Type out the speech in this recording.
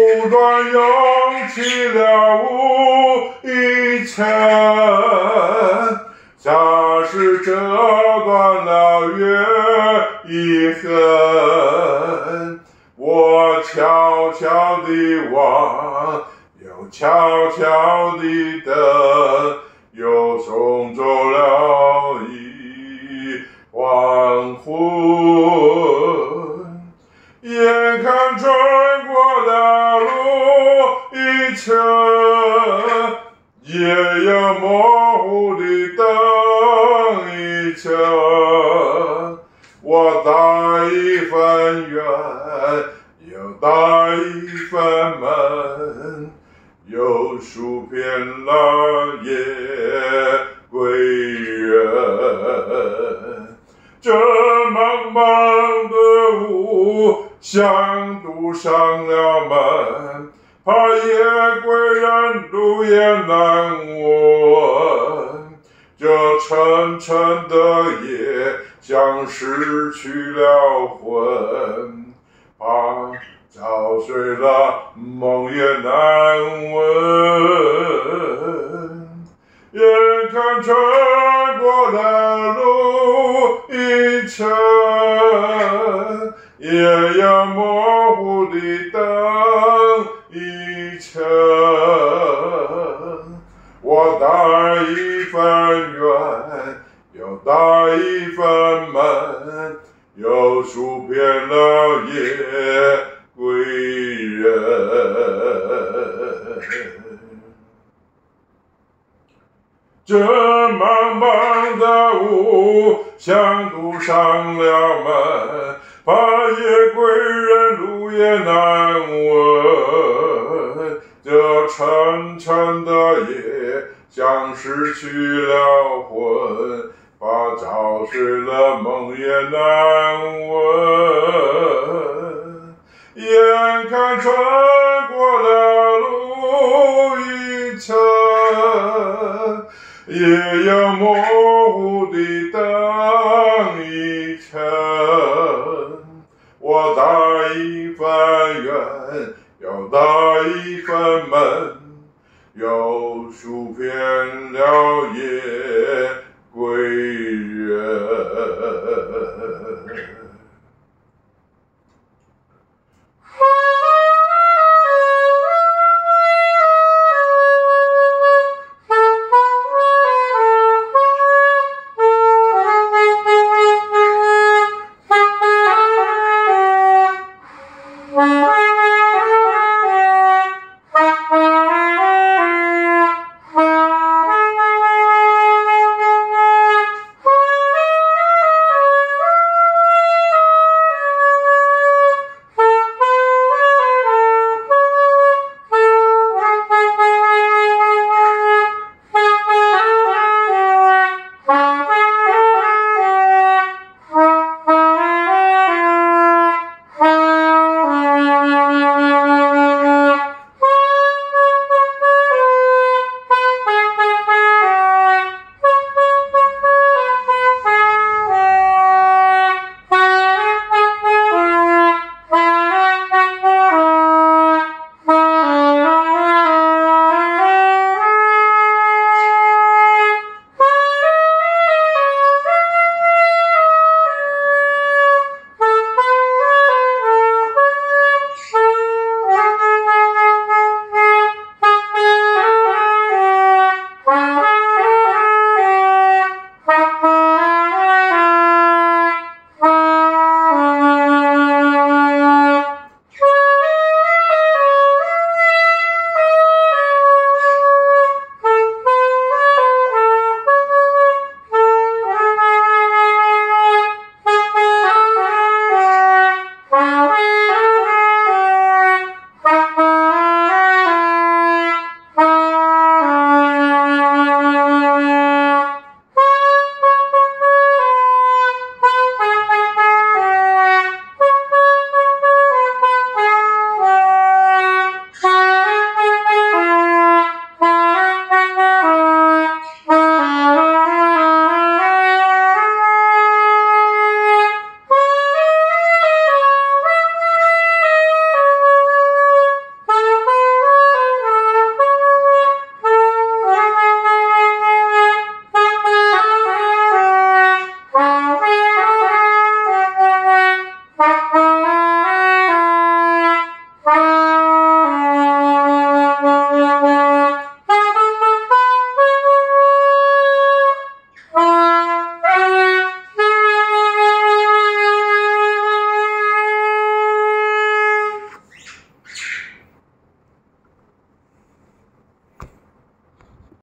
不断涌起了无一尘，像是折断了月一痕。我悄悄地望，又悄悄地等，又冲走虽然路也难闻。这沉沉的夜，像失去了魂，怕早睡了梦也难闻。眼看穿过的路一程，也要模糊的又数遍了夜归人。这茫茫的雾，像堵上了门，怕夜归人路也难闻。这沉沉的夜，像失去了魂，怕早睡了梦也难闻。眼看穿过了路一程，也要模糊的灯一程。我打一份缘，又打一份门，又数遍了夜归人。